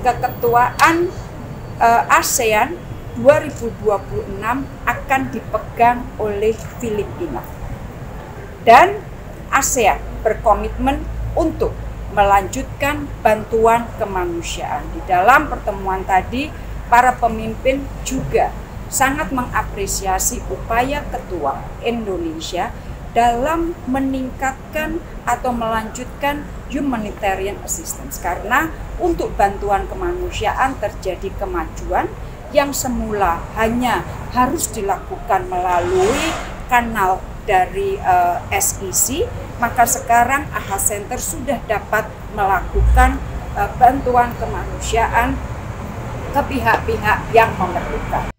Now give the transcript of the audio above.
keketuaan uh, ASEAN 2026 akan dipegang oleh Filipina. Dan ASEAN berkomitmen untuk melanjutkan bantuan kemanusiaan. Di dalam pertemuan tadi, para pemimpin juga sangat mengapresiasi upaya ketua Indonesia dalam meningkatkan atau melanjutkan humanitarian assistance karena untuk bantuan kemanusiaan terjadi kemajuan yang semula hanya harus dilakukan melalui kanal dari uh, eh, SEC maka sekarang AHA Center sudah dapat melakukan uh, bantuan kemanusiaan ke pihak-pihak yang memerlukan.